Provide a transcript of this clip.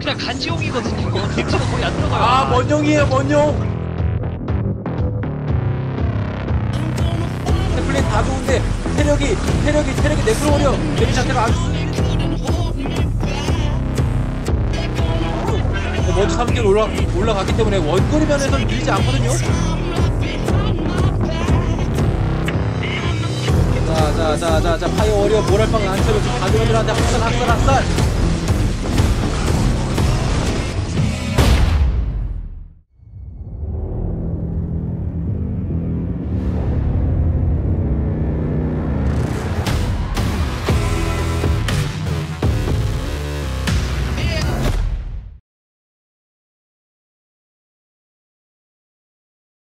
그냥 간지용이거든요. 데미지가 거의 안 들어가요. 아 먼용이에요 먼용 태플린 다 좋은데 체력이 체력이 체력이 내끌어버려. 대리 자체가 아주. 먼저 3킬 올라 올라갔기 때문에 원거리 면에서는 밀리지 않거든요. 자자자자자 파이어 어려 모랄빵 안 채로 지금 가드맨들한테 학살 학살 학살